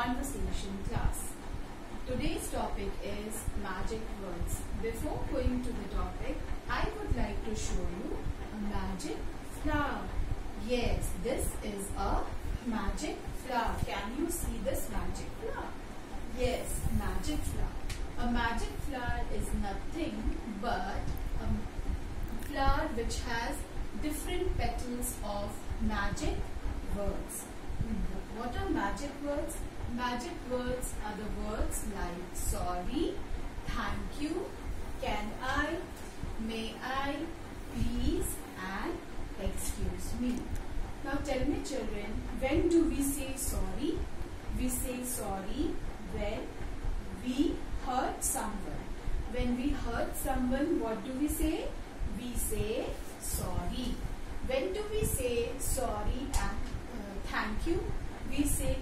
conversation class. Today's topic is magic words. Before going to the topic, I would like to show you a magic flower. Yes, this is a magic flower. Can you see this magic flower? Yes, magic flower. A magic flower is nothing but a flower which has different petals of magic words. What are magic words? Magic words are the words like sorry, thank you, can I, may I, please and excuse me. Now tell me children, when do we say sorry? We say sorry when we hurt someone. When we hurt someone, what do we say? We say sorry. When do we say sorry and uh, thank you? We say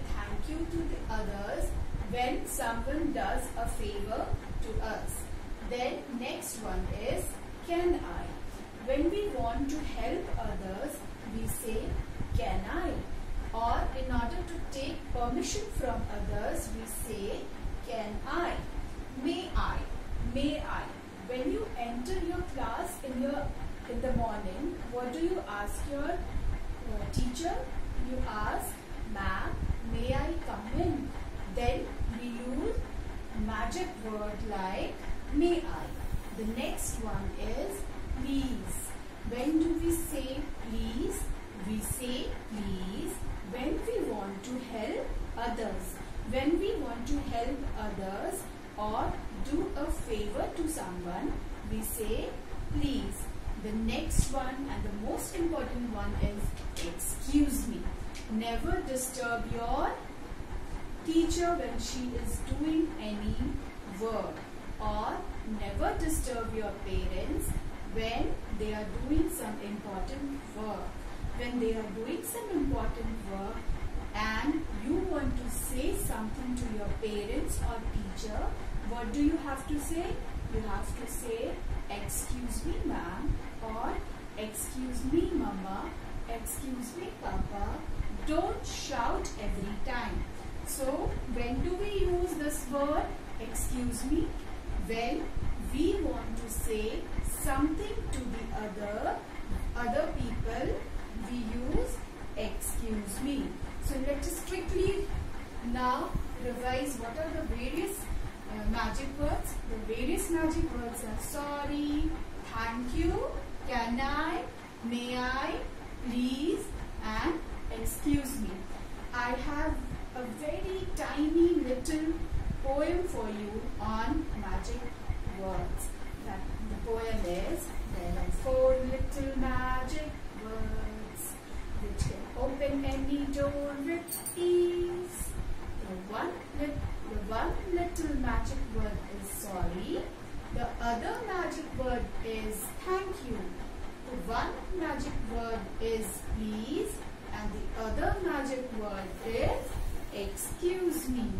you to the others when someone does a favor to us. Then next one is can I? When we want to help others, we say can I? Or in order to take permission from others, we say can I? May I? May I? When you enter your class in your in the morning, what do you ask your uh, teacher? You ask, ma'am, may I come in? Then we use magic word like may I. The next one is please. When do we say please? We say please when we want to help others. When we want to help others or do a favor to someone, we say please. The next one and the most important one is excuse me. Never disturb your teacher when she is doing any work or never disturb your parents when they are doing some important work. When they are doing some important work and you want to say something to your parents or teacher, what do you have to say? You have to say, excuse me ma'am or excuse me mama, excuse me papa. Don't shout every time. So when do we use this word excuse me? When we want to say something to the other other people, we use excuse me. So let us quickly now revise what are the various uh, magic words. The various magic words are sorry, thank you, can I, may I, please and excuse me. I have a very tiny little poem for you on magic words. That the poem is there are four little magic words which can open any door with ease. The one, the one little magic word is sorry. The other magic word is thank you. The one magic word is please and the other magic word is excuse me.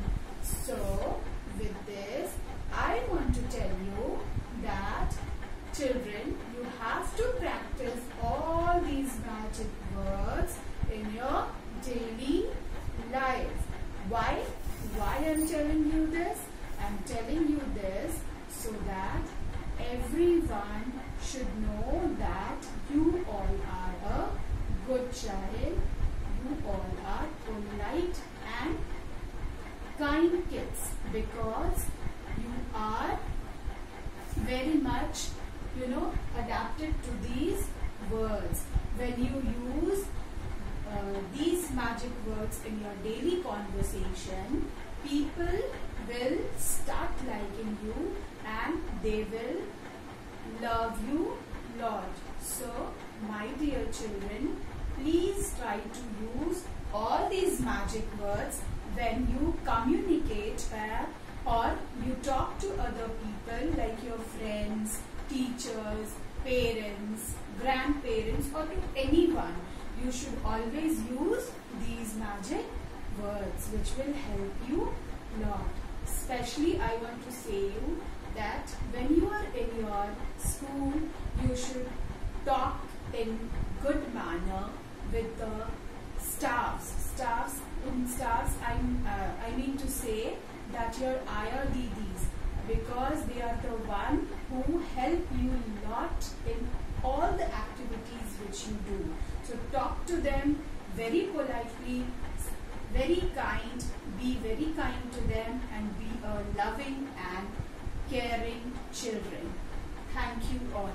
So with this I want to tell you that children you have to practice all these magic words in your daily life. Why? Why I am telling you this? I am telling you this so that everyone should know that you all are a good child, you all are polite and kind kids because you are very much you know adapted to these words. When you use uh, these magic words in your daily conversation people will start liking you and they will love you lot. So my dear children please try to use all these magic words when you communicate uh, or you talk to other people like your friends, teachers, parents, grandparents or to anyone. You should always use these magic words which will help you a lot. Especially I want to say you that when you are in your school, you should talk in good manner with the staffs. Staffs in staffs. I uh, I mean to say that your didis because they are the one who help you a lot in all the activities which you do. So talk to them very politely, very kind, be very kind to them and be a loving and caring children. Thank you all.